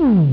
Hmm.